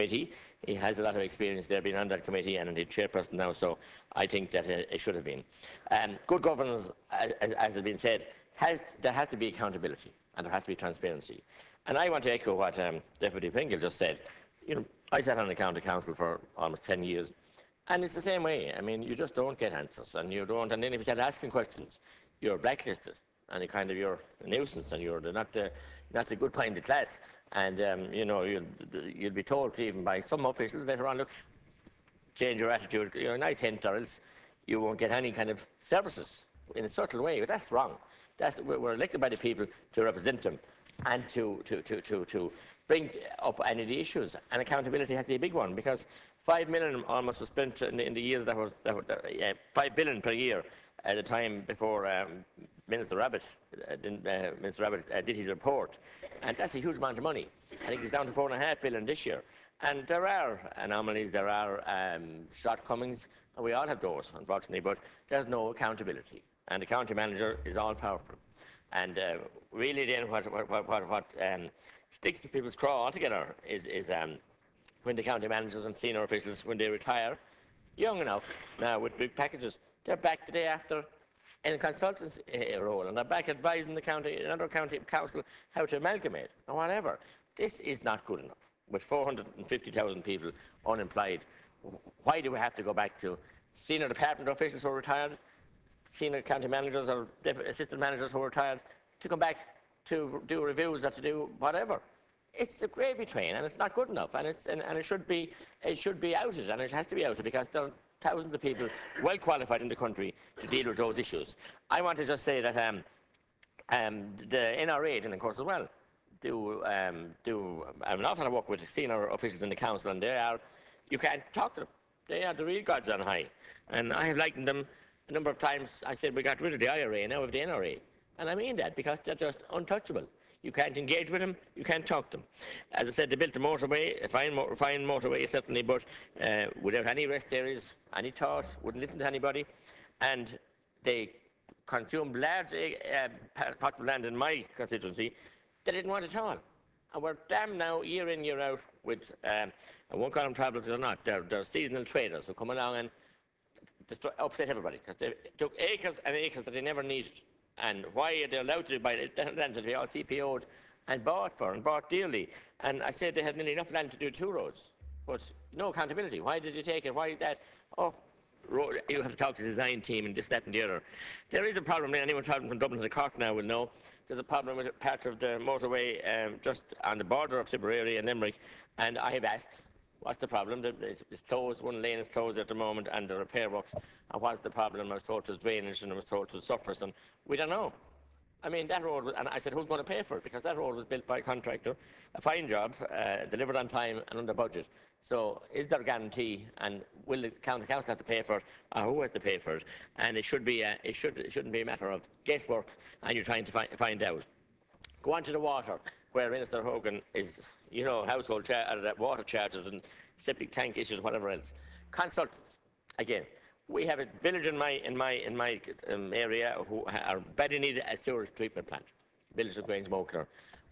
committee. He has a lot of experience there, being on that committee and indeed chairperson now, so I think that it, should have been. Um, good governance, as, as, has been said, has, there has to be accountability and there has to be transparency. And I want to echo what um, Deputy Pringle just said. You know, I sat on the county council for almost 10 years, and it's the same way. I mean, you just don't get answers, and you don't. And then if you start asking questions, you're blacklisted, and you kind of you're a nuisance, and you're not the not a good point of class. And um, you know, you'll, you'll be told even by some officials later on, look, change your attitude. You're a nice hint, or else you won't get any kind of services in a subtle way. But that's wrong. That's, we're elected by the people to represent them and to, to, to, to, to bring up any of the issues. And accountability has to be a big one because five million almost was spent in the, in the years that was that, five billion per year at the time before um, Minister Rabbitte, uh, uh, Minister Rabbitte uh, did his report, and that's a huge amount of money. I think it's down to four and a half billion this year. And there are anomalies, there are um, shortcomings, and we all have those, unfortunately, but there's no accountability. And the county manager is all powerful. And uh, really, then, what, what, what, what um, sticks to people's craw altogether is, is um, when the county managers and senior officials, when they retire, young enough now with big packages, they're back the day after in a consultant's uh, role, and they're back advising the county, another county council how to amalgamate or whatever. This is not good enough. With 450,000 people unemployed, why do we have to go back to senior department officials who are retired, senior county managers or assistant managers who are retired, to come back to do reviews or to do whatever? It's a gravy train, and it's not good enough, and, and, and, it should be it should be outed, and it has to be outed because thousands of people well qualified in the country to deal with those issues. I want to just say that um, um, the NRA, and of course as well, do um, do an awful lot of work with senior officials in the council, and they are you can't talk to them. They are the real gods on high, and I have likened them a number of times. I said we got rid of the IRA, now we have the NRA, and I mean that because they're just untouchable. You can't engage with them. You can't talk to them. As I said, they built a motorway, a fine, mo fine motorway certainly, but uh, without any rest areas, any thought, wouldn't listen to anybody, and they consumed large uh, parts of land in my constituency they didn't want at all. And we're damned now, year in, year out, with, um, I won't call them travellers or not, they're, they're, seasonal traders who come along and destroy, upset everybody because they took acres and acres that they never needed. And why are they allowed to buy land that they all CPO'd and bought for and bought dearly? And I said they had nearly enough land to do two roads, but no accountability. Why did you take it? Why that? Oh, you have to talk to the design team and this, that, and the other. There is a problem. Anyone travelling from Dublin to Cork now will know there's a problem with part of the motorway um, just on the border of Tipperary and Limerick, and I have asked What's the problem? It's, closed, one lane is closed at the moment, and the repair works. And what's the problem? I was told it was drainage, and I was told it was surface, and we don't know. I mean, that road, and I said, who's going to pay for it? Because that road was built by a contractor, a fine job, uh, delivered on time and under budget. So is there a guarantee, and will the county council have to pay for it, or who has to pay for it? And it, should be a, it, should, it shouldn't be a matter of guesswork, and you're trying to fi find out. Go on to the water where Minister Hogan is, you know, household char uh, water charges and septic tank issues, whatever else. Consultants, again, we have a village in my in my in my um, area who are badly needed a sewage treatment plant. Village of Grangemockler.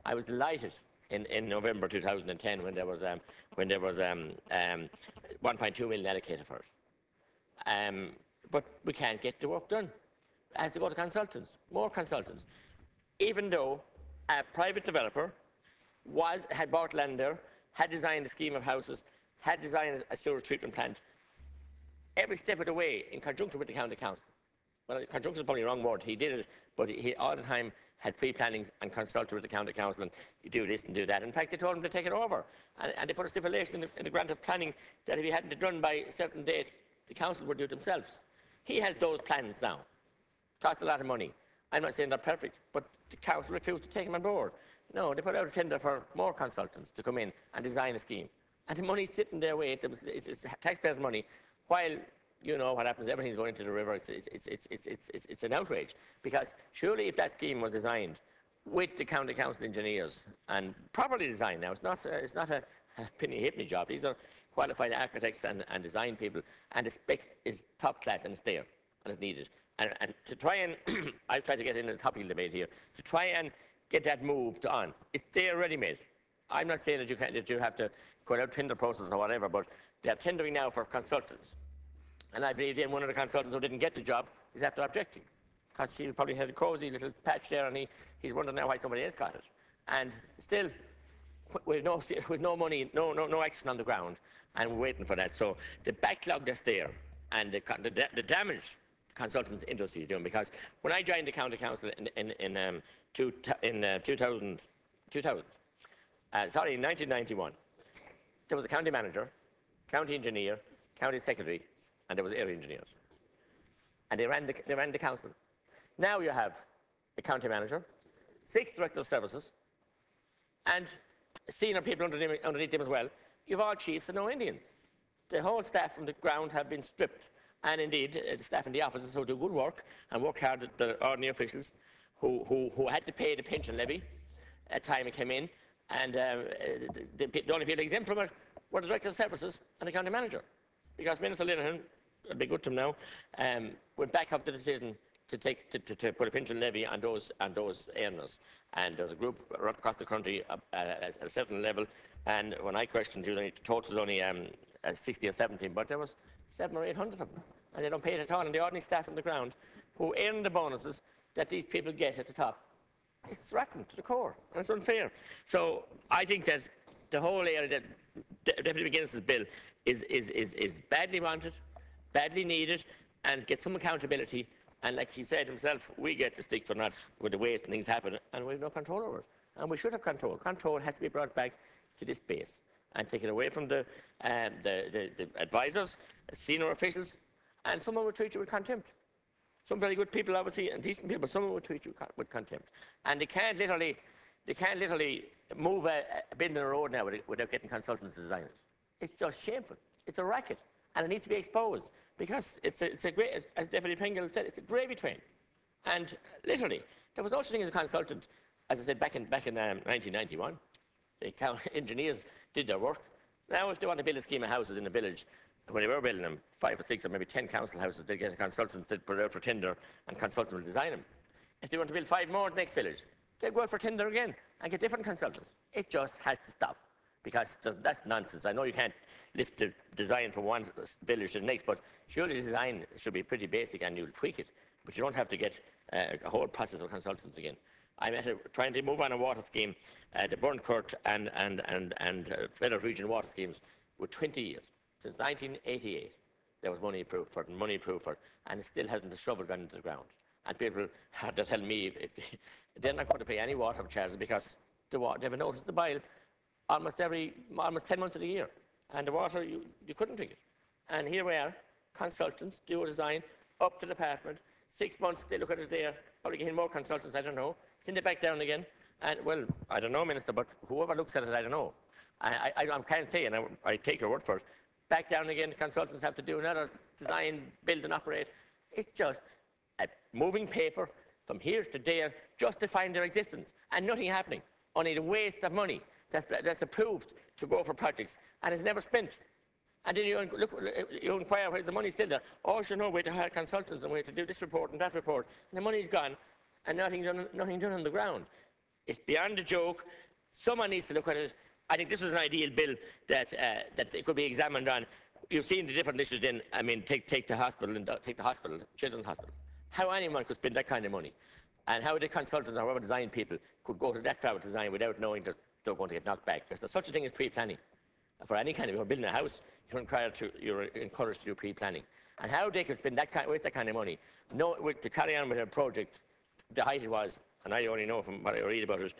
I was delighted in, in November 2010 when there was um, when there was um, um, 1.2 million allocated for it. Um, but we can't get the work done. It has to go to consultants, more consultants. Even though a private developer was, had bought land there, had designed a scheme of houses, had designed a sewage treatment plant, every step of the way in conjunction with the county council. Well, conjunction is probably the wrong word. He did it, but he all the time had pre-plannings and consulted with the county council and do this and do that. In fact, they told him to take it over. And, and they put a stipulation in the, in the, grant of planning that if he hadn't done by a certain date, the council would do it themselves. He has those plans now. Cost a lot of money. I'm not saying they're perfect, but the council refused to take them on board. No, they put out a tender for more consultants to come in and design a scheme. And the money's sitting there waiting. It's, it's taxpayers' money, while you know what happens, everything's going into the river. It's, it's, it's, it's, an outrage. Because surely if that scheme was designed with the county council engineers and properly designed now, it's not, uh, it's not a, a penny hit job. These are qualified architects and, and design people, and the spec is top class and it's there and it's needed. And, and to try and, I've tried to get in the topical debate here, to try and get that moved on. It's there ready-made. I'm not saying that you, can, that you have to go out tender process or whatever, but they're tendering now for consultants. And I believe in one of the consultants who didn't get the job is after objecting. Because he probably had a cosy little patch there and he, he's wondering now why somebody else got it. And still, with no, with no money, no, no, no action on the ground, and we're waiting for that. So the backlog that's there and the, the, the damage consultants industry is doing, because when I joined the county council in, in, in, um, two, in uh, 2000, 2000 uh, sorry, in 1991, there was a county manager, county engineer, county secretary, and there was area engineers. And they ran the, they ran the council. Now you have a county manager, six director of services, and senior people underneath, underneath them as well. You have all chiefs and no Indians. The whole staff from the ground have been stripped. And indeed, uh, the staff in the offices who do good work and work hard, at the ordinary officials who, who, who had to pay the pension levy at the time it came in, and um, the, the, only people exempt from it were the director of services and the county manager. Because Minister I'll be good to him now, um, went back up the decision to, take, to, to, to, put a pension levy on those, on those earners. And there's a group across the country uh, at a certain level. And when I questioned you, the total was only um, 60 or 70, but there was seven or 800 of them. And they don't pay it at all. And the ordinary staff on the ground who earn the bonuses that these people get at the top, it's threatened to the core. And it's unfair. So I think that the whole area that Deputy McGuinness's bill is, is, is, is badly wanted, badly needed, and get some accountability and like he said himself, we get the stick for not with the waste and things happen, and we have no control over it. And we should have control. Control has to be brought back to this base and taken away from the, um, the, the, the, advisors, senior officials, and someone would treat you with contempt. Some very good people, obviously, and decent people, but someone would treat you with contempt. And they can't literally, they can't literally move a, a bend in the road now without getting consultants to design it. It's just shameful. It's a racket, and it needs to be exposed because it's a, it's a great, as Deputy Pringle said, it's a gravy train. And literally, there was no such thing as a consultant, as I said, back in, back in um, 1991. The engineers did their work. Now, if they want to build a scheme of houses in a village, when they were building them, five or six or maybe ten council houses, they get a consultant to put out for tender, and consultant will design them. If they want to build five more in the next village, they'll go out for tender again and get different consultants. It just has to stop because that's nonsense. I know you can't lift the design from one village to the next, but surely the design should be pretty basic and you'll tweak it. But you don't have to get uh, a whole process of consultants again. I'm a, trying to move on a water scheme, uh, the Burntcourt and, and, and, and uh, Federal Region water schemes with 20 years. Since 1988, there was money approved for it, money approved for it, and it still hasn't a shovel gone into the ground. And people had to tell me if they, are not going to pay any water charges because the water, they have a notice to bile almost every, almost 10 months of the year. And the water, you, you couldn't drink it. And here we are, consultants, do a design, up to the department, six months, they look at it there, probably getting more consultants, I don't know, send it back down again. And, well, I don't know, Minister, but whoever looks at it, I don't know. I, I, I can't say, and I, I take your word for it. Back down again, consultants have to do another design, build and operate. It's just a moving paper from here to there, justifying their existence, and nothing happening. Only the waste of money that's, that's approved to go for projects and is never spent. And then you, look, you inquire where's the money still there. Oh, you know, we to hire consultants and we to do this report and that report. And the money's gone and nothing done, nothing done on the ground. It's beyond a joke. Someone needs to look at it. I think this is an ideal bill that, uh, that it could be examined on. You've seen the different issues in, I mean, take, take the hospital, and take the hospital, Children's Hospital. How anyone could spend that kind of money and how the consultants or whoever design people could go to that far with design without knowing that they're going to get knocked back. Because there's such a thing as pre-planning. For any kind of, you're building a house, you're encouraged to, you're encouraged to do pre-planning. And how they could spend that kind, waste that kind of money, no, to carry on with a project, the height it was, and I only know from what I read about it,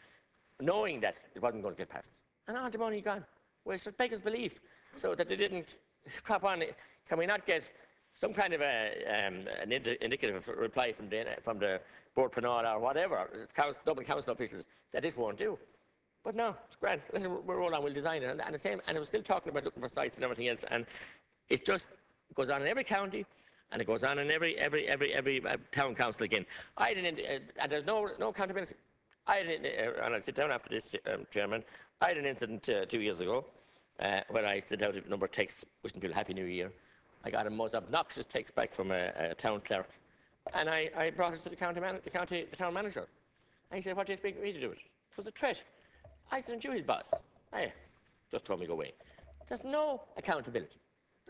knowing that it wasn't going to get passed. And all the money gone. Well, it's beggars belief. So that they didn't cop on. it. Can we not get some kind of a, um, an indicative reply from the, from the board panel or whatever, council, Dublin council officials, that this won't do. But no, it's grand. We're all on, we'll design it. And, and the same, and I was still talking about looking for sites and everything else. And it just goes on in every county, and it goes on in every every every every uh, town council again. I didn't, uh, and there's no no accountability. I didn't, uh, and I'll sit down after this, um, Chairman. I had an incident uh, two years ago uh, where I sent out a number of texts wishing people Happy New Year. I got a most obnoxious text back from a, a town clerk, and I, I, brought it to the county, man, the county, the town manager. And he said, "What do you expect me to do it?" It was a threat. I said, you his boss. Hey, just told me to go away. There's no accountability.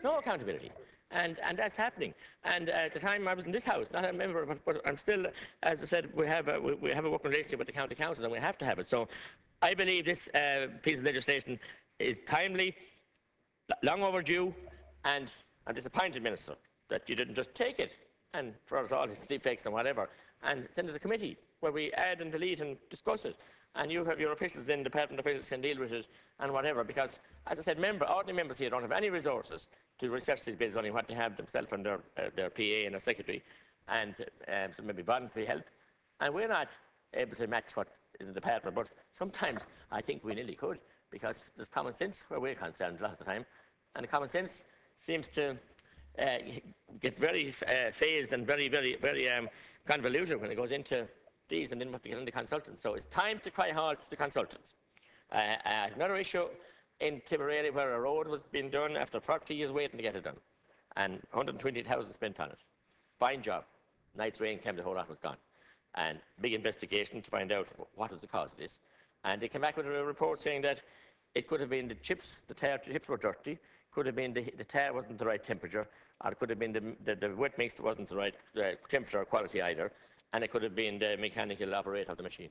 No accountability. And, and that's happening. And at the time I was in this house, not a member, but, I'm still, as I said, we have, a, we, have a working relationship with the county councils and we have to have it. So I believe this uh, piece of legislation is timely, long overdue, and I'm disappointed, Minister, that you didn't just take it and for us all its defects and whatever, and send it to committee where we add and delete and discuss it. And you have your officials then, department officials can deal with it and whatever, because, as I said, member, ordinary members here don't have any resources to research these bills, only what they have themselves and their, uh, their PA and their secretary, and um, so maybe voluntary help. And we're not able to match what is in the department, but sometimes I think we nearly could, because there's common sense where we're concerned a lot of the time, and the common sense seems to uh, get very uh, phased and very, very, very um, convoluted when it goes into these and we have to get into consultants. So it's time to cry halt to the consultants. Uh, uh, another issue in Tipperary where a road was being done after 40 years waiting to get it done and 120,000 spent on it. Fine job. Night's rain came, the whole lot was gone. And big investigation to find out what was the cause of this. And they came back with a report saying that it could have been the chips, the tire chips were dirty, could have been the, the tire wasn't the right temperature, or it could have been the, the, the wet mix wasn't the right uh, temperature or quality either, and it could have been the mechanical operator of the machine.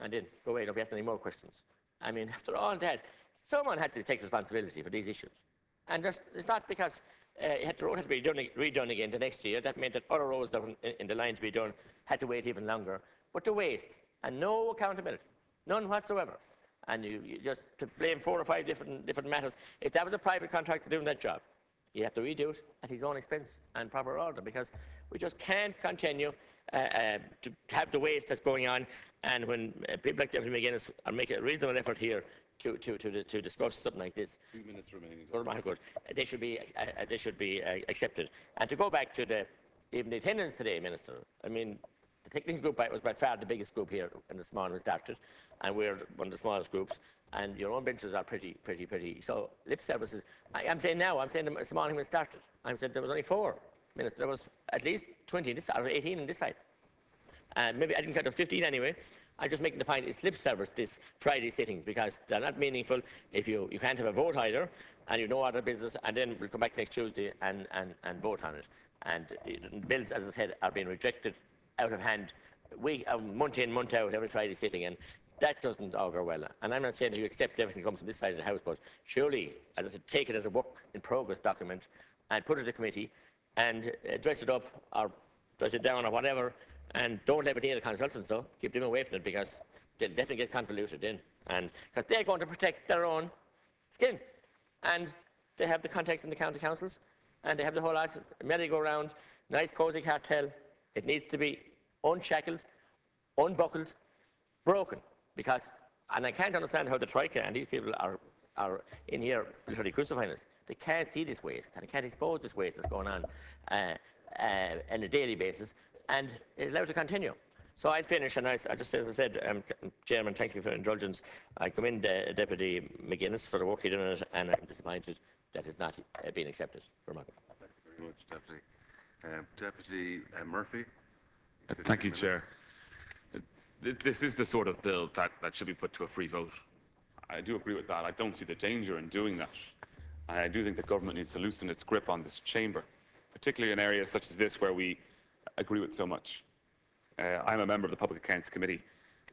And then go away, be asking any more questions. I mean, after all that, someone had to take responsibility for these issues. And just, it's not because uh, had, the road had to be done, redone again the next year. That meant that other roads in, in the line to be done had to wait even longer. But the waste, and no accountability, none whatsoever and you, you, just to blame four or five different, different matters. If that was a private contractor doing that job, you have to redo it at his own expense and proper order because we just can't continue to have the waste that's going on. And when uh, people like Deputy McGuinness are making a reasonable effort here to, to, to, to discuss something like this, Two minutes remaining. good, they should be, uh, uh, they should be uh, accepted. And to go back to the, even the attendance today, Minister, I mean, the technical group was by far the biggest group here in the small we started, and we're one of the smallest groups. And your own benches are pretty, pretty, pretty. So lip services. I, am saying now, I'm saying the small when started. I'm saying there was only four minutes. There was at least 20 in this side, or 18 in this side. And maybe I didn't count to 15 anyway. I'm just making the point it's lip service this Friday sittings because they're not meaningful if you, you can't have a vote either and you know other business and then we'll come back next Tuesday and, and, and vote on it. And bills, as I said, are being rejected out of hand, week, uh, month in, month out, every Friday sitting, and that doesn't augur well. And I'm not saying that you accept everything that comes from this side of the House, but surely, as I said, take it as a work in progress document and put it to committee and dress it up or dress it down or whatever, and don't let it in the consultants, though. Keep them away from it because they'll definitely get convoluted in. And because they're going to protect their own skin. And they have the context in the county councils, and they have the whole lot, merry-go-round, nice, cosy cartel. It needs to be unshackled, unbuckled, broken. Because, and I can't understand how the Troika and these people are, are in here literally crucifying us. They can't see this waste and they can't expose this waste that's going on uh, uh, on a daily basis and allow it to continue. So I'll finish, and I, I just, as I said, um, Chairman, thank you for indulgence. I commend uh, Deputy McGuinness for the work he did on it, and I'm disappointed that it's not uh, been accepted. Remarkable. Thank you very much, Deputy. Um, Deputy uh, Murphy. Thank you, Chair. This is the sort of bill that, that should be put to a free vote. I do agree with that. I don't see the danger in doing that. I do think the government needs to loosen its grip on this chamber, particularly in areas such as this where we agree with so much. Uh, I'm a member of the Public Accounts Committee,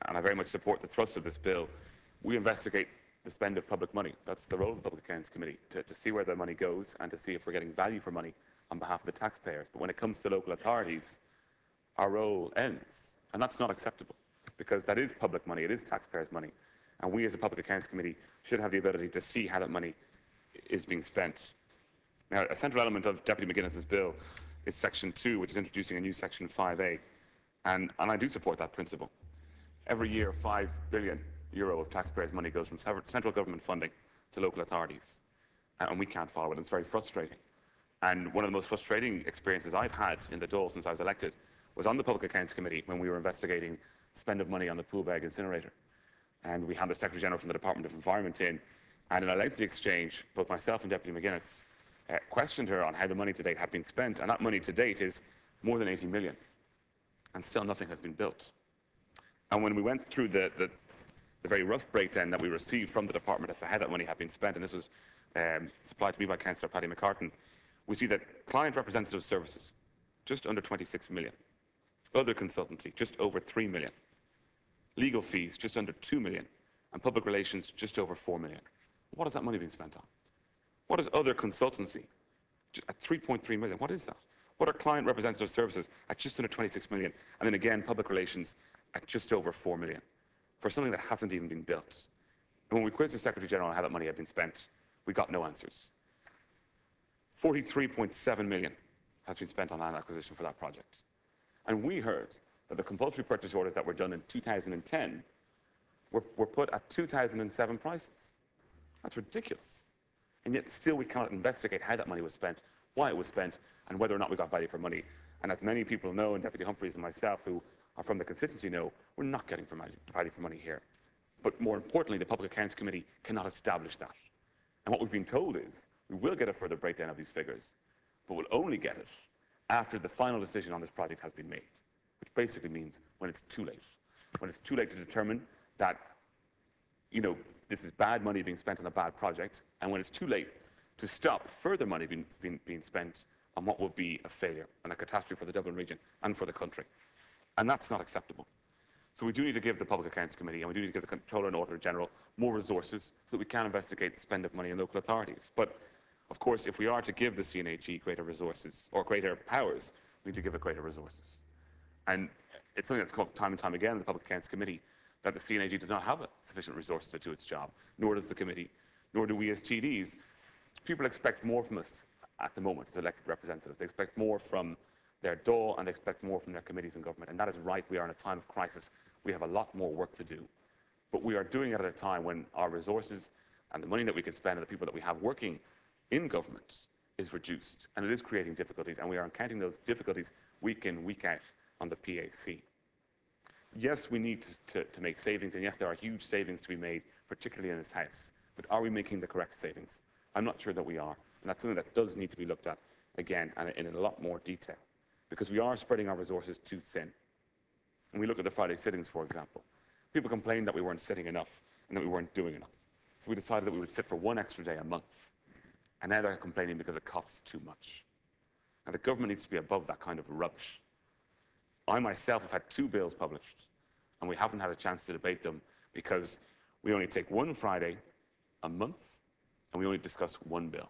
and I very much support the thrust of this bill. We investigate the spend of public money. That's the role of the Public Accounts Committee, to, to see where the money goes and to see if we're getting value for money on behalf of the taxpayers. But when it comes to local authorities, our role ends. And that's not acceptable because that is public money, it is taxpayers' money. And we as a Public Accounts Committee should have the ability to see how that money is being spent. Now, a central element of Deputy McGuinness's bill is Section 2, which is introducing a new Section 5A. And, and I do support that principle. Every year, 5 billion euro of taxpayers' money goes from central government funding to local authorities. And we can't follow it. It's very frustrating. And one of the most frustrating experiences I've had in the Dáil since I was elected was on the Public Accounts Committee when we were investigating spend of money on the Poolbeg incinerator. And we had the Secretary General from the Department of Environment in, and in a lengthy exchange, both myself and Deputy McGuinness uh, questioned her on how the money to date had been spent, and that money to date is more than 80 million, and still nothing has been built. And when we went through the, the, the very rough breakdown that we received from the department as to how that money had been spent, and this was um, supplied to me by Councillor Paddy McCartan, we see that client representative services, just under 26 million. Other consultancy, just over 3 million. Legal fees, just under 2 million. And public relations, just over 4 million. What is that money being spent on? What is other consultancy? At 3.3 million, what is that? What are client representative services at just under 26 million? And then again, public relations at just over 4 million for something that hasn't even been built. And when we quizzed the Secretary General on how that money had been spent, we got no answers. 43.7 million has been spent on land acquisition for that project. And we heard that the compulsory purchase orders that were done in 2010 were, were put at 2007 prices. That's ridiculous. And yet still we cannot investigate how that money was spent, why it was spent, and whether or not we got value for money. And as many people know, and Deputy Humphreys and myself, who are from the constituency know, we're not getting value- for money here. But more importantly, the Public Accounts Committee cannot establish that. And what we've been told is we will get a further breakdown of these figures, but we'll only get it after the final decision on this project has been made, which basically means when it's too late. When it's too late to determine that, you know, this is bad money being spent on a bad project, and when it's too late to stop further money being, being, being spent on what will be a failure and a catastrophe for the Dublin region and for the country. And that's not acceptable. So we do need to give the Public Accounts Committee and we do need to give the Comptroller and Auditor General more resources so that we can investigate the spend of money in local authorities. But of course, if we are to give the C&AG greater resources or greater powers, we need to give it greater resources. And it's something that's come up time and time again in the Public Accounts Committee that the C&AG does not have sufficient resources to do its job, nor does the committee, nor do we as TDs. People expect more from us at the moment as elected representatives. They expect more from their DAW and they expect more from their committees in government. And that is right. We are in a time of crisis. We have a lot more work to do. But we are doing it at a time when our resources and the money that we can spend and the people that we have working in government is reduced. And it is creating difficulties. And we are encountering those difficulties week in, week out on the PAC. Yes, we need to, to make savings, and yes, there are huge savings to be made, particularly in this House. But are we making the correct savings? I'm not sure that we are. And that's something that does need to be looked at again and in a lot more detail. Because we are spreading our resources too thin. And we look at the Friday sittings, for example. People complained that we weren't sitting enough and that we weren't doing enough. So we decided that we would sit for one extra day a month. And now they're complaining because it costs too much. And the government needs to be above that kind of rubbish. I myself have had two bills published, and we haven't had a chance to debate them because we only take one Friday a month, and we only discuss one bill.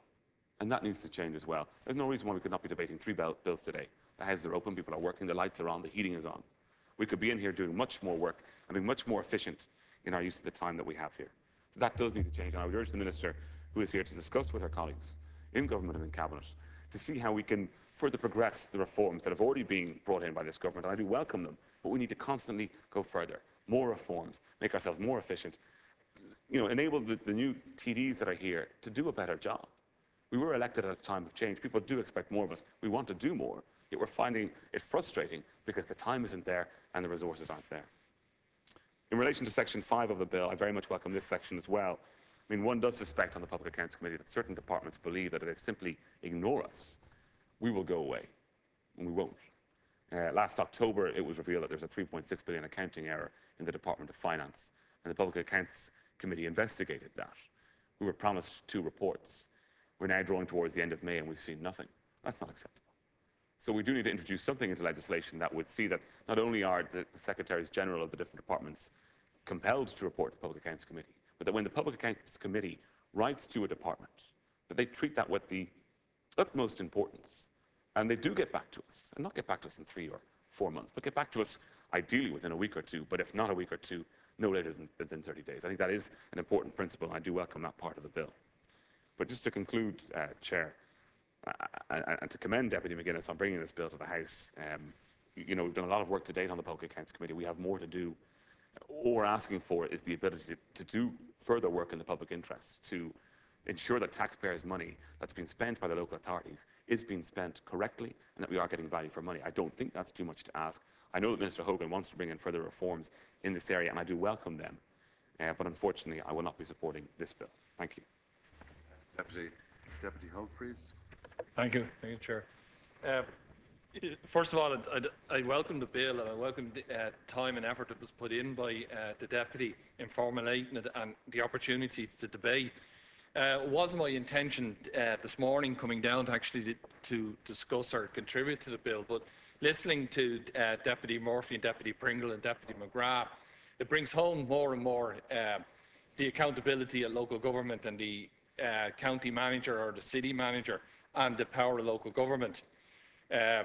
And that needs to change as well. There's no reason why we could not be debating three bills today. The houses are open, people are working, the lights are on, the heating is on. We could be in here doing much more work and being much more efficient in our use of the time that we have here. So that does need to change, and I would urge the Minister, who is here to discuss with her colleagues in government and in cabinet, to see how we can further progress the reforms that have already been brought in by this government, and I do welcome them, but we need to constantly go further. More reforms, make ourselves more efficient, you know, enable the, the new TDs that are here to do a better job. We were elected at a time of change. People do expect more of us. We want to do more, yet we're finding it frustrating because the time isn't there and the resources aren't there. In relation to Section 5 of the bill, I very much welcome this section as well. I mean, one does suspect on the Public Accounts Committee that certain departments believe that if they simply ignore us, we will go away, and we won't. Uh, last October, it was revealed that there was a 3.6 billion accounting error in the Department of Finance, and the Public Accounts Committee investigated that. We were promised two reports. We're now drawing towards the end of May, and we've seen nothing. That's not acceptable. So we do need to introduce something into legislation that would see that not only are the, the secretaries general of the different departments compelled to report to the Public Accounts Committee, but that when the Public Accounts Committee writes to a department, that they treat that with the utmost importance, and they do get back to us, and not get back to us in three or four months, but get back to us ideally within a week or two, but if not a week or two, no later than, than 30 days. I think that is an important principle, and I do welcome that part of the bill. But just to conclude, uh, Chair, uh, and, and to commend Deputy McGuinness on bringing this bill to the House, um, you know, we've done a lot of work to date on the Public Accounts Committee. We have more to do. All we're asking for is the ability to, to do further work in the public interest, to ensure that taxpayers' money that's been spent by the local authorities is being spent correctly and that we are getting value for money. I don't think that's too much to ask. I know that Minister Hogan wants to bring in further reforms in this area, and I do welcome them. Uh, but unfortunately, I will not be supporting this bill. Thank you. Deputy, Deputy Humphreys. Thank you, thank you, Chair. Uh, First of all, I'd- I welcome the bill and I welcome the uh, time and effort that was put in by uh, the deputy in formulating it and the opportunity to debate. Uh, It wasn't my intention uh, this morning coming down to actually to- to discuss or contribute to the bill, but listening to uh, Deputy Murphy and Deputy Pringle and Deputy McGrath, it brings home more and more uh, the accountability of local government and the county manager or the city manager and the power of local government. Uh,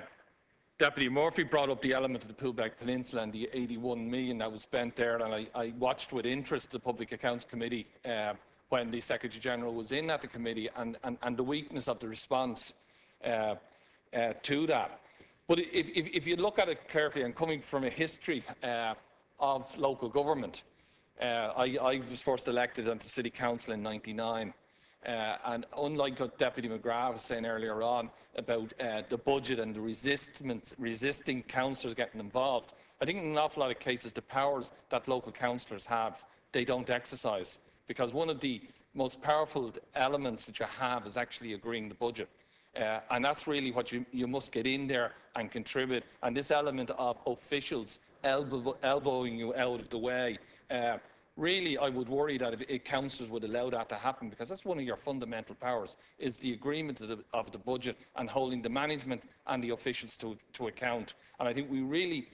Deputy Murphy brought up the element of the Poolbeg Peninsula and the 81 million that was spent there, and I, I watched with interest the Public Accounts Committee uh, when the Secretary General was in at the committee and, and, and the weakness of the response uh, uh, to that. But if, if, if you look at it carefully, and coming from a history uh, of local government, I, I was first elected onto City Council in 99. Uh, and unlike what Deputy McGrath was saying earlier on about uh, the budget and the resisting councillors getting involved, I think in an awful lot of cases the powers that local councillors have, they don't exercise. Because one of the most powerful elements that you have is actually agreeing the budget. Uh, and that's really what you, you must get in there and contribute. And this element of officials elbow, elbowing you out of the way, uh, really I would worry that if, if councillors would allow that to happen, because that's one of your fundamental powers, is the agreement of the, of the budget and holding the management and the officials to, to account. And I think we really,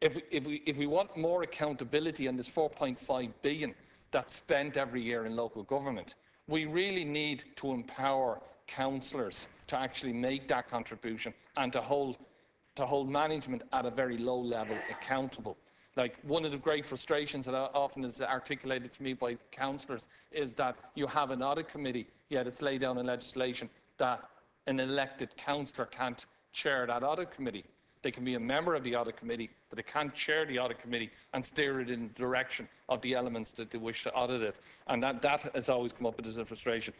if, we- if, we, if we want more accountability on this 4.5 billion that's spent every year in local government, we really need to empower councillors to actually make that contribution and to hold, to hold management at a very low level accountable. Like one of the great frustrations that often is articulated to me by councillors is that you have an audit committee, yet it's laid down in legislation that an elected councillor can't chair that audit committee. They can be a member of the audit committee, but they can't chair the audit committee and steer it in the direction of the elements that they wish to audit it. And that, that has always come up as a frustration.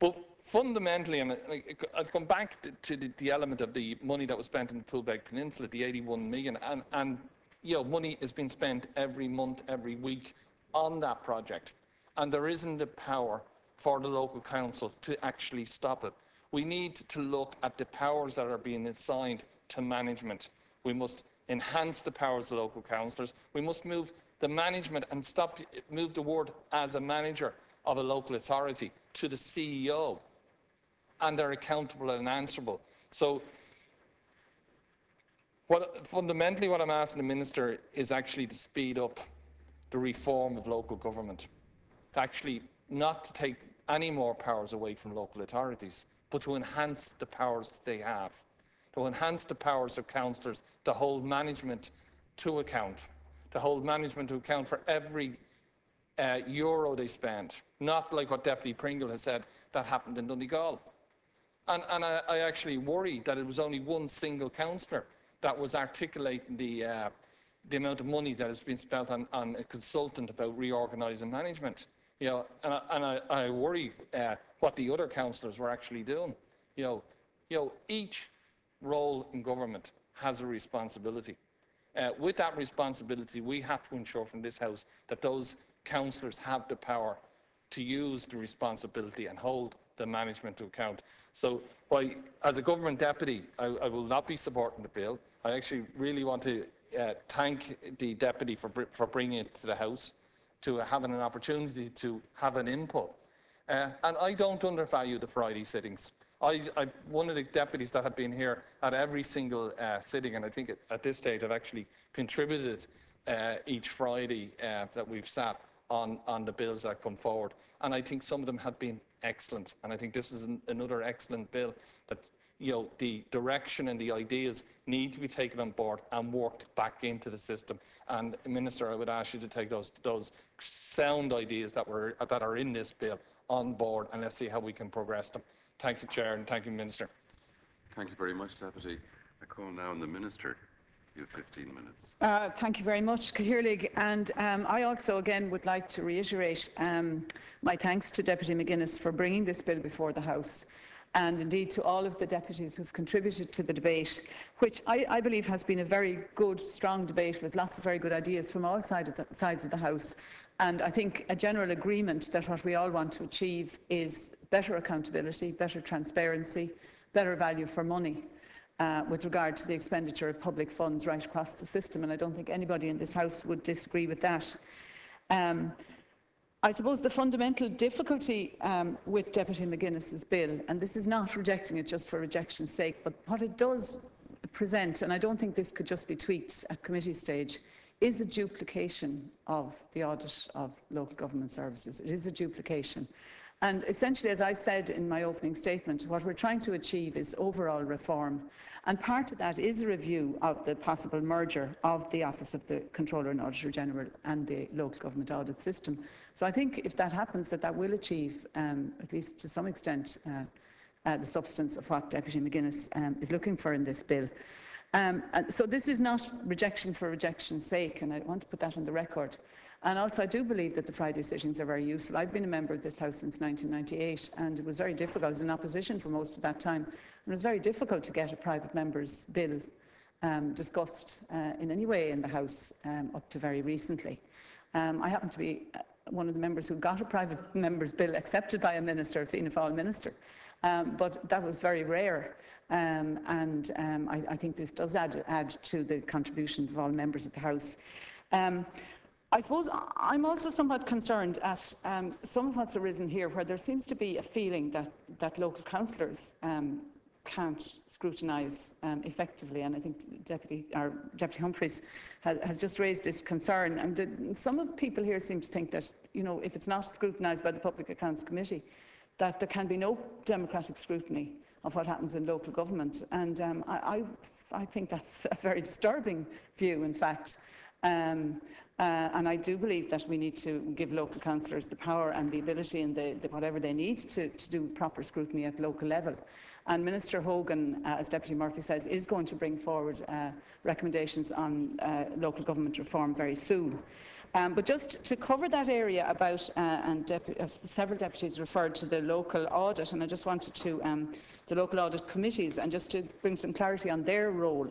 But fundamentally, and I- I'll come back to, to the, the element of the money that was spent in the Poolbeg Peninsula, the 81 million, and, and you know, money is being spent every month, every week on that project. And there isn't the power for the local council to actually stop it. We need to look at the powers that are being assigned to management. We must enhance the powers of local councillors. We must move the management and stop move the word as a manager of a local authority to the CEO, and they're accountable and answerable. So what, fundamentally, what I'm asking the minister is actually to speed up the reform of local government, actually not to take any more powers away from local authorities, but to enhance the powers that they have, to enhance the powers of councillors to hold management to account, to hold management to account for every uh, euro they spend, not like what Deputy Pringle has said that happened in Donegal. And, and I, I actually worry that it was only one single councillor that was articulating the, uh, the amount of money that has been spent on, on a consultant about reorganising management. You know, and I, and I, I worry uh, what the other councillors were actually doing. You know, you know, each role in government has a responsibility. Uh, with that responsibility, we have to ensure from this House that those councillors have the power to use the responsibility and hold the management to account. So, as a government deputy, I, I will not be supporting the bill. I actually really want to uh, thank the deputy for, for bringing it to the House, to having an opportunity to have an input. Uh, and I don't undervalue the Friday sittings. I, I, one of the deputies that have been here at every single uh, sitting, and I think at, at this stage I've actually contributed uh, each Friday uh, that we've sat on, on the bills that come forward. And I think some of them have been excellent. And I think this is an, another excellent bill that you know, the direction and the ideas need to be taken on board and worked back into the system. And Minister, I would ask you to take those, those sound ideas that, were, that are in this bill on board and let's see how we can progress them. Thank you, Chair, and thank you, Minister. Thank you very much, Deputy. I call now on the Minister. You have 15 minutes. Uh, Thank you very much, Cathaoirleach. And um, I also, again, would like to reiterate um, my thanks to Deputy McGuinness for bringing this bill before the House, and indeed to all of the deputies who've contributed to the debate, which I, I believe has been a very good, strong debate with lots of very good ideas from all side of the, sides of the House. And I think a general agreement that what we all want to achieve is better accountability, better transparency, better value for money. Uh, with regard to the expenditure of public funds right across the system, and I don't think anybody in this House would disagree with that. Um, I suppose the fundamental difficulty um, with Deputy McGuinness's bill, and this is not rejecting it just for rejection's sake, but what it does present, and I don't think this could just be tweaked at committee stage, is a duplication of the audit of local government services. It is a duplication. And essentially, as I said in my opening statement, what we're trying to achieve is overall reform. And part of that is a review of the possible merger of the Office of the Comptroller and Auditor General and the local government audit system. So I think if that happens, that that will achieve, um, at least to some extent, uh, uh, the substance of what Deputy McGuinness um, is looking for in this bill. Um, so this is not rejection for rejection's sake, and I want to put that on the record. And also, I do believe that the Friday sittings are very useful. I've been a member of this House since 1998, and it was very difficult. I was in opposition for most of that time, and it was very difficult to get a private member's bill um, discussed uh, in any way in the House um, up to very recently. Um, I happen to be uh, one of the members who got a private member's bill accepted by a minister, a Fianna Fáil minister, um, but that was very rare. Um, and um, I, I, think this does add, add, to the contribution of all members of the House. I suppose I'm also somewhat concerned at um, some of what's arisen here, where there seems to be a feeling that, that local councillors um, can't scrutinise um, effectively, and I think Deputy, Deputy Humphreys has, has, just raised this concern. And the, some of people here seem to think that, you know, if it's not scrutinised by the Public Accounts Committee, that there can be no democratic scrutiny of what happens in local government. And um, I, I, I, think that's a very disturbing view, in fact. Um, uh, and I do believe that we need to give local councillors the power and the ability and the, the whatever they need to, to, do proper scrutiny at local level. And Minister Hogan, uh, as Deputy Murphy says, is going to bring forward uh, recommendations on uh, local government reform very soon. Um, but just to cover that area about, uh, and uh, several deputies referred to the local audit, and I just wanted to, um, the local audit committees, and just to bring some clarity on their role.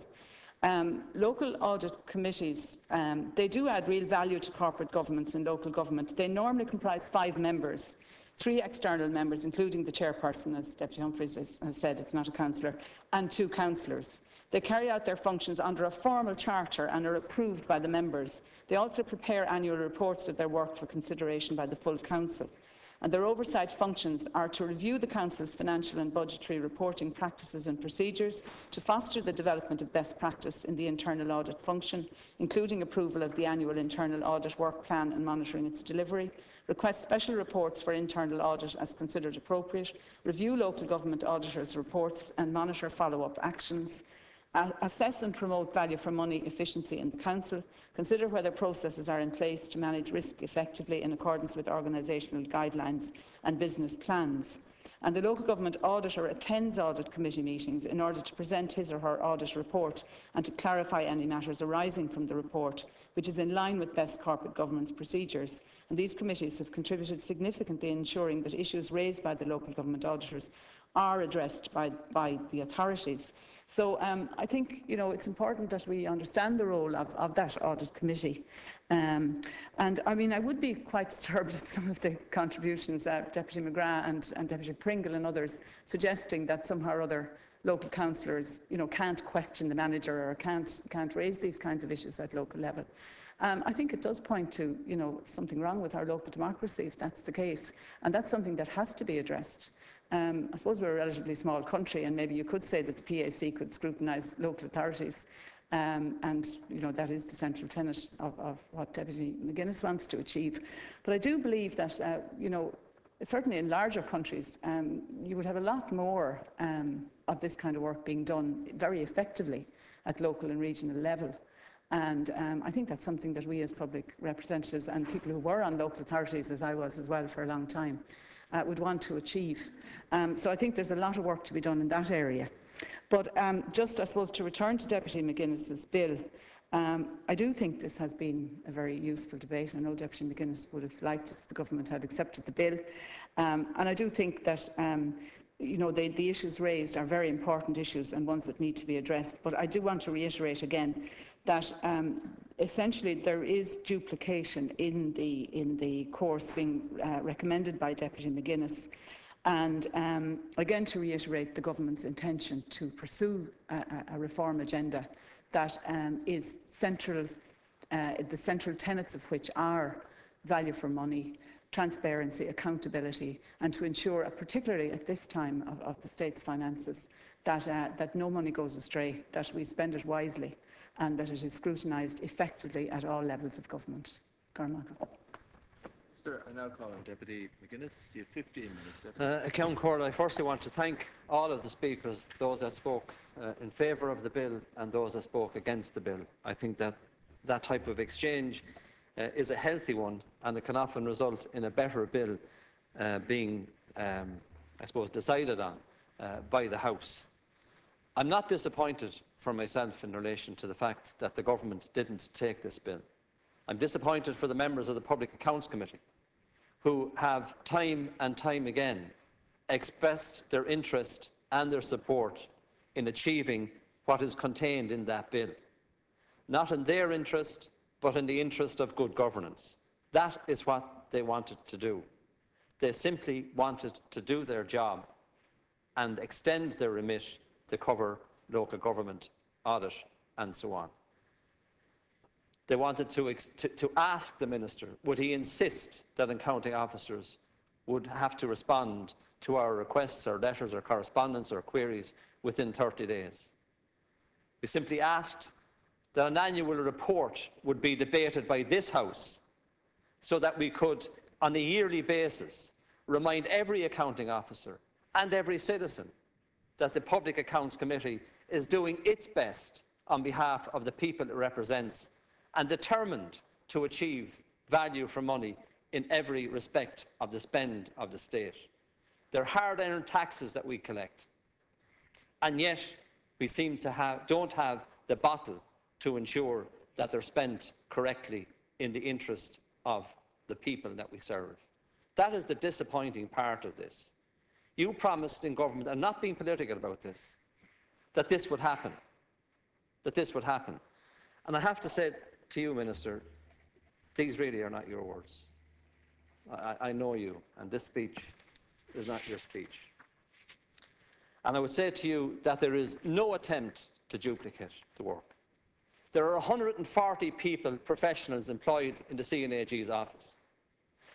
Um, local audit committees, um, they do add real value to corporate governments and local government. They normally comprise five members, three external members, including the chairperson, as Deputy Humphreys has, has said, it's not a councillor, and two councillors. They carry out their functions under a formal charter and are approved by the members. They also prepare annual reports of their work for consideration by the full council and their oversight functions are to review the Council's financial and budgetary reporting practices and procedures, to foster the development of best practice in the internal audit function, including approval of the annual internal audit work plan and monitoring its delivery, request special reports for internal audit as considered appropriate, review local government auditors' reports and monitor follow-up actions, assess and promote value for money efficiency in the Council, consider whether processes are in place to manage risk effectively in accordance with organisational guidelines and business plans. And the local government auditor attends audit committee meetings in order to present his or her audit report and to clarify any matters arising from the report, which is in line with best corporate governance procedures. And these committees have contributed significantly in ensuring that issues raised by the local government auditors are addressed by, by the authorities. So um, I think you know, it's important that we understand the role of, of that audit committee. Um, and I mean, I would be quite disturbed at some of the contributions, uh, Deputy McGrath and, and Deputy Pringle and others, suggesting that somehow or other local councillors you know, can't question the manager or can't, can't raise these kinds of issues at local level. Um, I think it does point to you know, something wrong with our local democracy if that's the case. And that's something that has to be addressed. Um, I suppose we're a relatively small country, and maybe you could say that the PAC could scrutinise local authorities, um, and you know that is the central tenet of, of, what Deputy McGuinness wants to achieve. But I do believe that uh, you know certainly in larger countries, um, you would have a lot more um, of this kind of work being done very effectively at local and regional level. And um, I think that's something that we as public representatives and people who were on local authorities, as I was as well for a long time, uh, would want to achieve. Um, so I think there's a lot of work to be done in that area. But um, just, I suppose, to return to Deputy McGuinness's bill, um, I do think this has been a very useful debate. I know Deputy McGuinness would have liked if the government had accepted the bill. Um, and I do think that um, you know, the, the, issues raised are very important issues and ones that need to be addressed. But I do want to reiterate again that um, essentially there is duplication in the, in the course being uh, recommended by Deputy McGuinness. and um, again to reiterate the government's intention to pursue a, a- reform agenda that um, is central, uh, the central tenets of which are value for money, transparency, accountability, and to ensure, uh, particularly at this time of, of the state's finances, that, uh, that no money goes astray, that we spend it wisely, and that it is scrutinised effectively at all levels of government. Garmagh. Sir, I now call on Deputy McGuinness. You have 15 minutes. Deputy. Uh, Count Court, I firstly want to thank all of the speakers, those that spoke uh, in favour of the bill and those that spoke against the bill. I think that that type of exchange uh, is a healthy one and it can often result in a better bill uh, being, um, I suppose, decided on uh, by the House. I'm not disappointed for myself in relation to the fact that the government didn't take this bill. I'm disappointed for the members of the Public Accounts Committee who have time and time again expressed their interest and their support in achieving what is contained in that bill. Not in their interest, but in the interest of good governance. That is what they wanted to do. They simply wanted to do their job and extend their remit to cover local government, audit, and so on. They wanted to, to, to ask the minister, would he insist that accounting officers would have to respond to our requests or letters or correspondence or queries within 30 days? We simply asked that an annual report would be debated by this House so that we could, on a yearly basis, remind every accounting officer and every citizen that the Public Accounts Committee is doing its best on behalf of the people it represents and determined to achieve value for money in every respect of the spend of the state. They're hard-earned taxes that we collect, and yet we seem to have, don't have the bottle to ensure that they're spent correctly in the interest of the people that we serve. That is the disappointing part of this. You promised in government, and not being political about this, that this would happen. That this would happen. And I have to say to you, Minister, these really are not your words. I, I know you, and this speech is not your speech. And I would say to you that there is no attempt to duplicate the work. There are 140 people, professionals employed in the C&AG's office.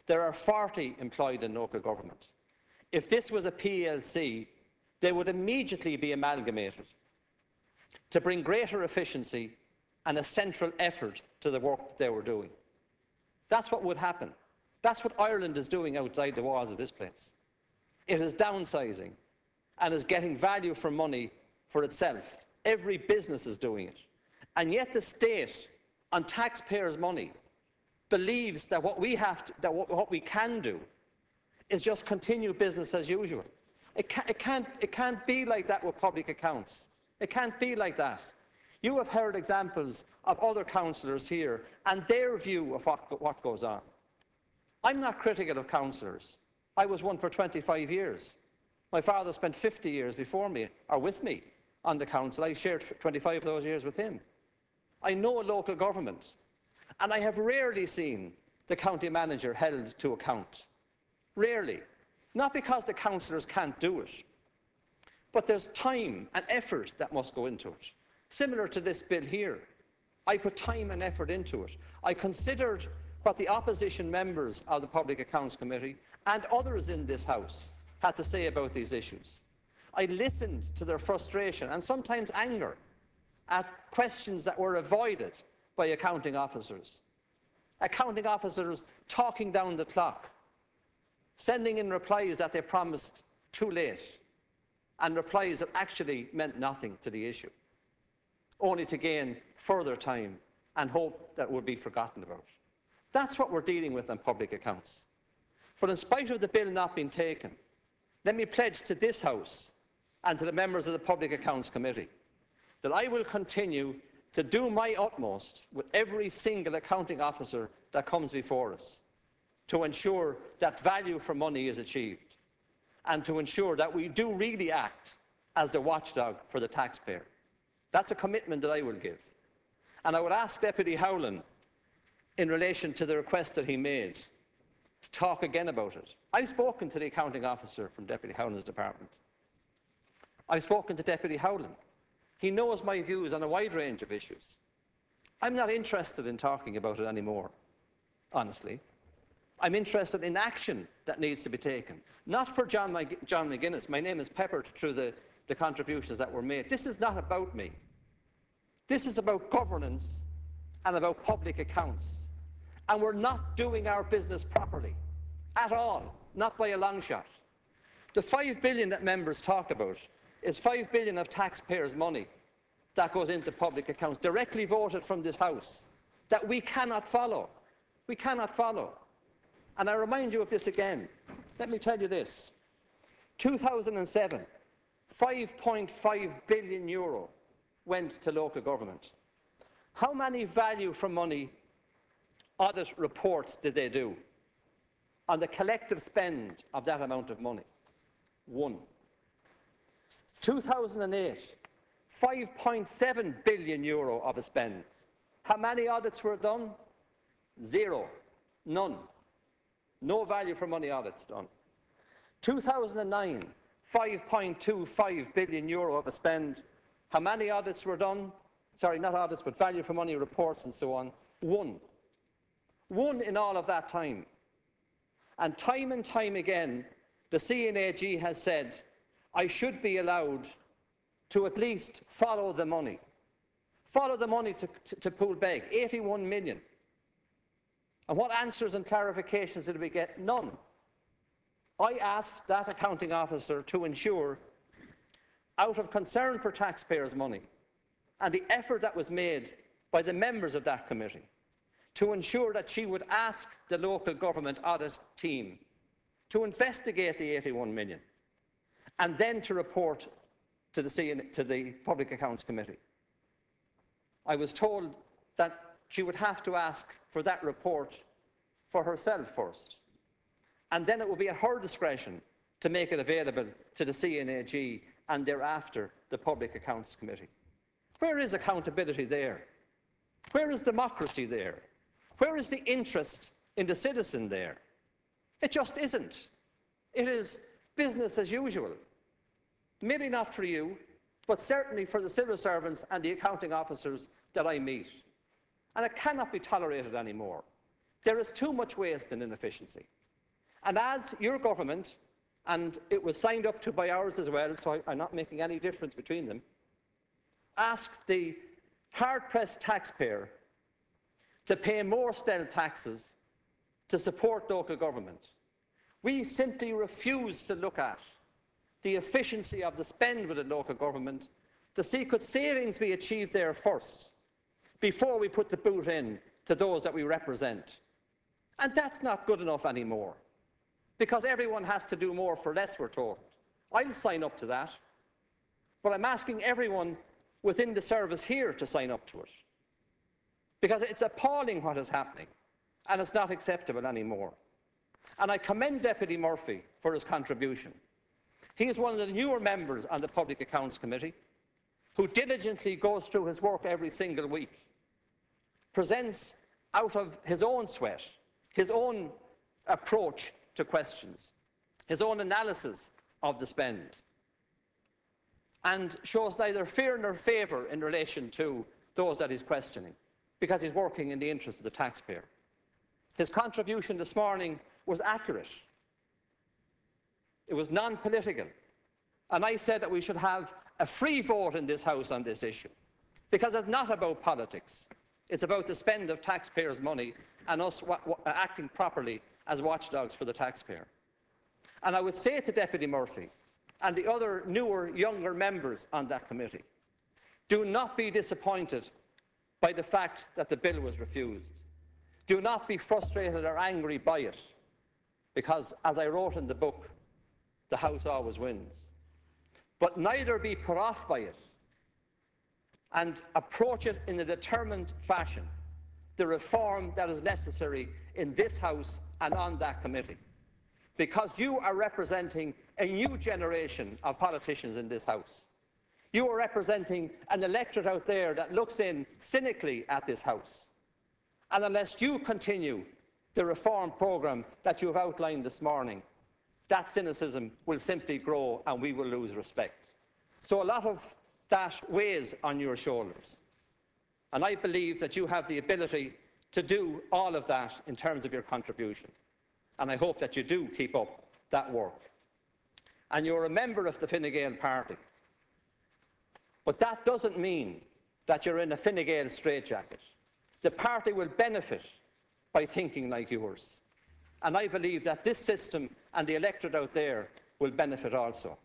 There are 40 employed in local government. If this was a PLC, they would immediately be amalgamated to bring greater efficiency and a central effort to the work that they were doing. That's what would happen. That's what Ireland is doing outside the walls of this place. It is downsizing and is getting value for money for itself. Every business is doing it. And yet the state, on taxpayers' money, believes that what we have to, that what, what we can do is just continue business as usual. It, ca- it, can't, it can't be like that with public accounts. It can't be like that. You have heard examples of other councillors here and their view of what, what goes on. I'm not critical of councillors. I was one for 25 years. My father spent 50 years before me, or with me, on the council. I shared 25 of those years with him. I know local government, and I have rarely seen the county manager held to account. Rarely. Not because the councillors can't do it, but there's time and effort that must go into it. Similar to this bill here. I put time and effort into it. I considered what the opposition members of the Public Accounts Committee and others in this House had to say about these issues. I listened to their frustration and sometimes anger at questions that were avoided by accounting officers. Accounting officers talking down the clock, sending in replies that they promised too late, and replies that actually meant nothing to the issue, only to gain further time and hope that would be forgotten about. That's what we're dealing with on public accounts. But in spite of the bill not being taken, let me pledge to this House and to the members of the Public Accounts Committee that I will continue to do my utmost with every single accounting officer that comes before us to ensure that value for money is achieved and to ensure that we do really act as the watchdog for the taxpayer. That's a commitment that I will give. And I would ask Deputy Howlin, in relation to the request that he made, to talk again about it. I've spoken to the accounting officer from Deputy Howlin's department. I've spoken to Deputy Howlin. He knows my views on a wide range of issues. I'm not interested in talking about it anymore, honestly. I'm interested in action that needs to be taken. Not for John, Mag- John McGuinness. My name is peppered through the, the contributions that were made. This is not about me. This is about governance and about public accounts. And we're not doing our business properly at all, not by a long shot. The 5 billion that members talk about is 5 billion of taxpayers' money that goes into public accounts, directly voted from this House, that we cannot follow. We cannot follow. And I remind you of this again. Let me tell you this. 2007, 5.5 billion euro went to local government. How many value for money audit reports did they do on the collective spend of that amount of money? One. 2008, 5.7 billion euro of a spend. How many audits were done? Zero. None. No value for money audits done. 2009, 5.25 billion euro of a spend. How many audits were done? Sorry, not audits, but value for money reports and so on. One. One in all of that time. And time and time again, the C&AG has said, I should be allowed to at least follow the money. Follow the money to, to, to Poolbeg, 81 million. And what answers and clarifications did we get? None. I asked that accounting officer to ensure, out of concern for taxpayers' money and the effort that was made by the members of that committee, to ensure that she would ask the local government audit team to investigate the 81 million and then to report to the, CN, to the Public Accounts Committee. I was told that she would have to ask for that report for herself first. And then it will be at her discretion to make it available to the C&AG and thereafter the Public Accounts Committee. Where is accountability there? Where is democracy there? Where is the interest in the citizen there? It just isn't. It is business as usual. Maybe not for you, but certainly for the civil servants and the accounting officers that I meet. And it cannot be tolerated anymore. There is too much waste and inefficiency. And as your government, and it was signed up to by ours as well, so I, am not making any difference between them, ask the hard-pressed taxpayer to pay more stale taxes to support local government. We simply refuse to look at the efficiency of the spend with the local government to see could savings be achieved there first before we put the boot in to those that we represent. And that's not good enough anymore because everyone has to do more for less, we're told. I'll sign up to that. But I'm asking everyone within the service here to sign up to it. Because it's appalling what is happening and it's not acceptable anymore. And I commend Deputy Murphy for his contribution. He is one of the newer members on the Public Accounts Committee who diligently goes through his work every single week, presents out of his own sweat, his own approach to questions, his own analysis of the spend, and shows neither fear nor favour in relation to those that he's questioning, because he's working in the interest of the taxpayer. His contribution this morning was accurate. It was non-political. And I said that we should have a free vote in this House on this issue, because it's not about politics. It's about the spend of taxpayers' money and us uh, acting properly as watchdogs for the taxpayer. And I would say to Deputy Murphy and the other newer, younger members on that committee, do not be disappointed by the fact that the bill was refused. Do not be frustrated or angry by it, because as I wrote in the book, the House always wins. But neither be put off by it and approach it in a determined fashion, the reform that is necessary in this House and on that committee. Because you are representing a new generation of politicians in this House. You are representing an electorate out there that looks in cynically at this House. And unless you continue the reform programme that you have outlined this morning, that cynicism will simply grow and we will lose respect. So a lot of that weighs on your shoulders. And I believe that you have the ability to do all of that in terms of your contribution. And I hope that you do keep up that work. And you're a member of the Fine Gael party. But that doesn't mean that you're in a Fine Gael straitjacket. The party will benefit by thinking like yours. And I believe that this system and the electorate out there will benefit also.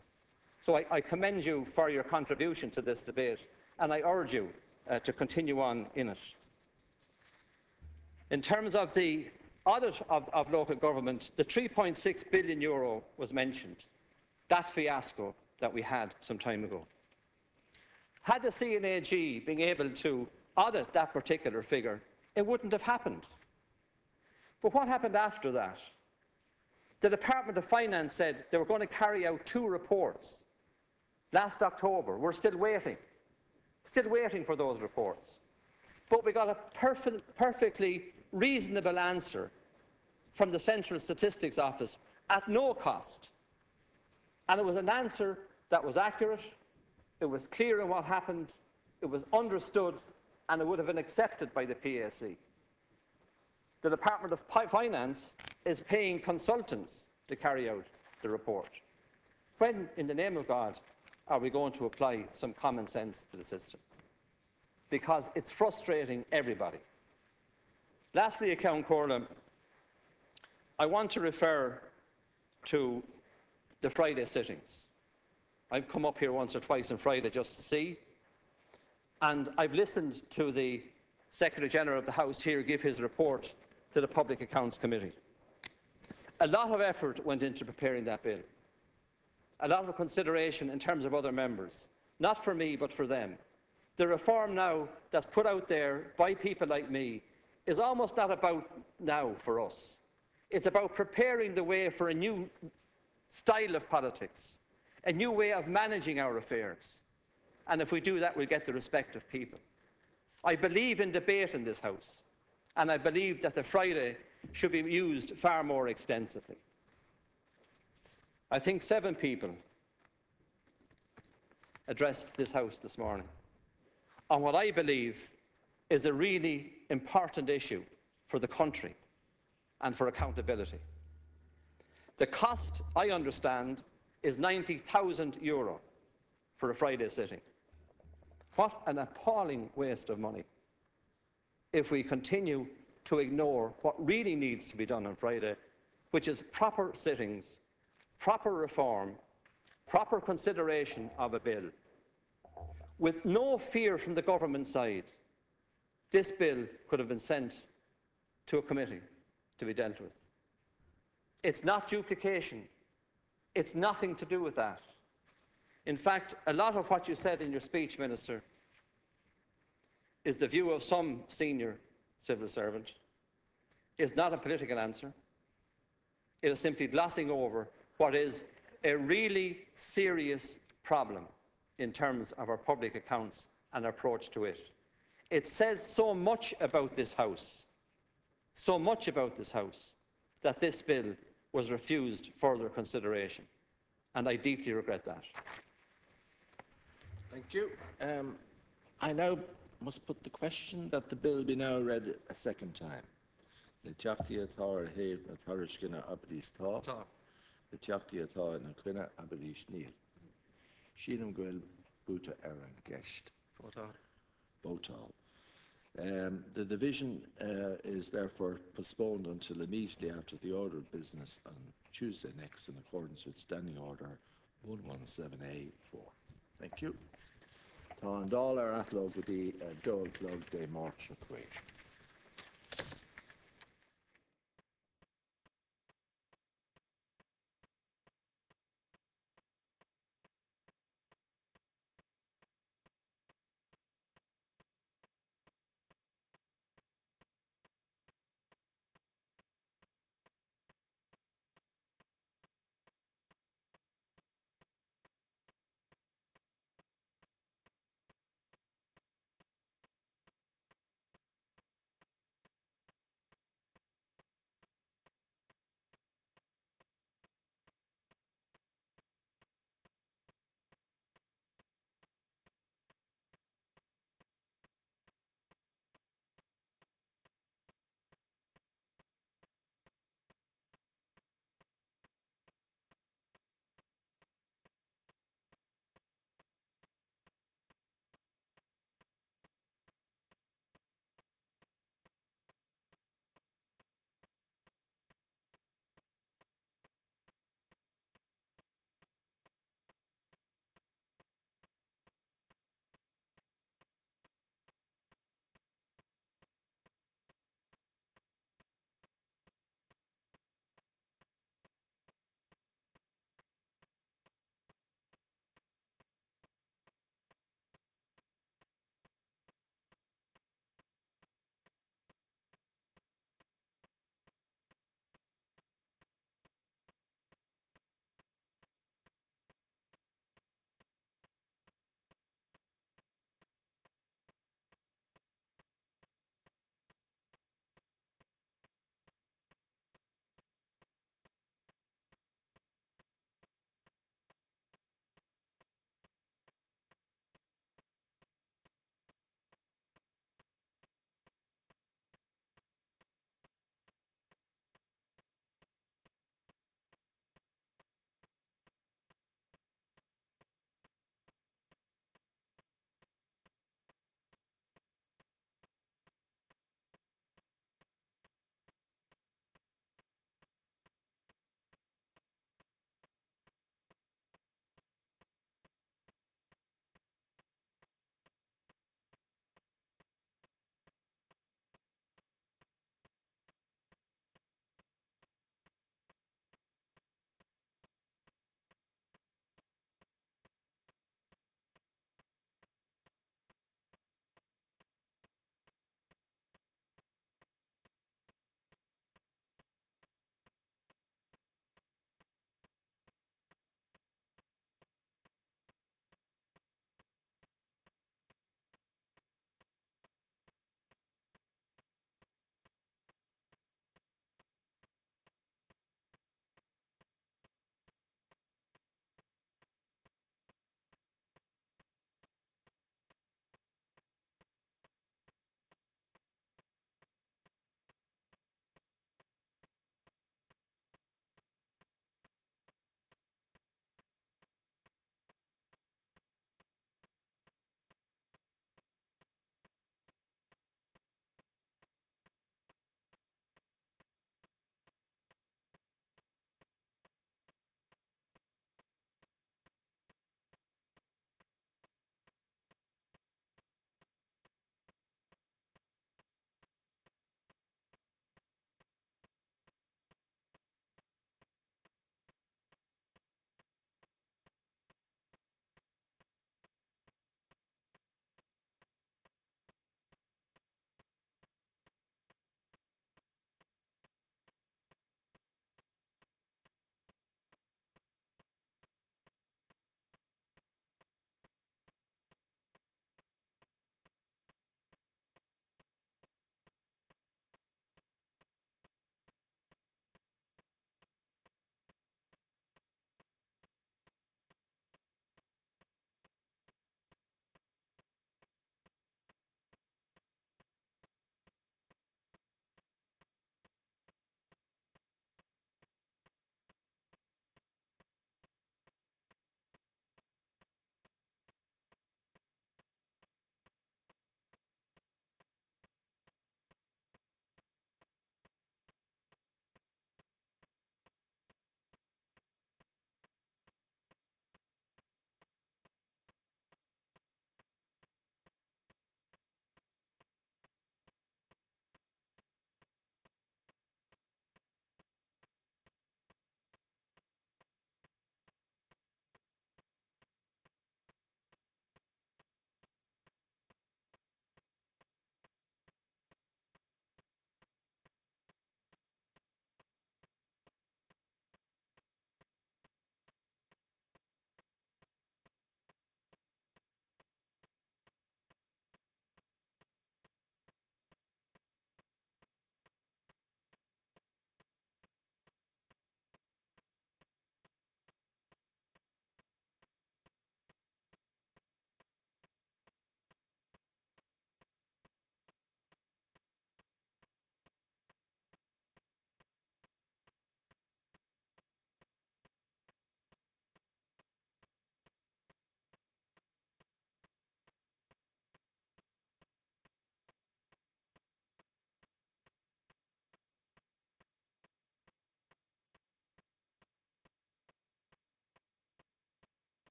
So I, I commend you for your contribution to this debate, and I urge you uh, to continue on in it. In terms of the audit of, of local government, the 3.6 billion euro was mentioned, that fiasco that we had some time ago. Had the C&AG been able to audit that particular figure, it wouldn't have happened. But what happened after that? The Department of Finance said they were going to carry out two reports last October. We're still waiting, still waiting for those reports. But we got a perf perfectly reasonable answer from the Central Statistics Office at no cost. And it was an answer that was accurate, it was clear in what happened, it was understood, and it would have been accepted by the PAC the Department of Finance is paying consultants to carry out the report. When, in the name of God, are we going to apply some common sense to the system? Because it's frustrating everybody. Lastly, Ceann Comhairle, I want to refer to the Friday sittings. I've come up here once or twice on Friday just to see, and I've listened to the Secretary General of the House here give his report to the Public Accounts Committee. A lot of effort went into preparing that bill. A lot of consideration in terms of other members. Not for me, but for them. The reform now that's put out there by people like me is almost not about now for us. It's about preparing the way for a new style of politics, a new way of managing our affairs. And if we do that, we'll get the respect of people. I believe in debate in this House and I believe that the Friday should be used far more extensively. I think seven people addressed this House this morning on what I believe is a really important issue for the country and for accountability. The cost, I understand, is 90,000 euro for a Friday sitting. What an appalling waste of money if we continue to ignore what really needs to be done on Friday, which is proper sittings, proper reform, proper consideration of a bill. With no fear from the government side, this bill could have been sent to a committee to be dealt with. It's not duplication. It's nothing to do with that. In fact, a lot of what you said in your speech, Minister, is the view of some senior civil servant, is not a political answer. It is simply glossing over what is a really serious problem in terms of our public accounts and our approach to it. It says so much about this House, so much about this House, that this bill was refused further consideration. And I deeply regret that. Thank you. Um, I now must put the question that the bill be now read a second time. y teachtaí atá na chuine abalís níl. Síanam ghfuil búta ar an gceist. Bótáil. Um, the division uh, is therefore postponed until immediately after the order of business on Tuesday next in accordance with Standing Order 117A4. Thank you. Tá an dá ar atlog go dtí dóglog dé March a.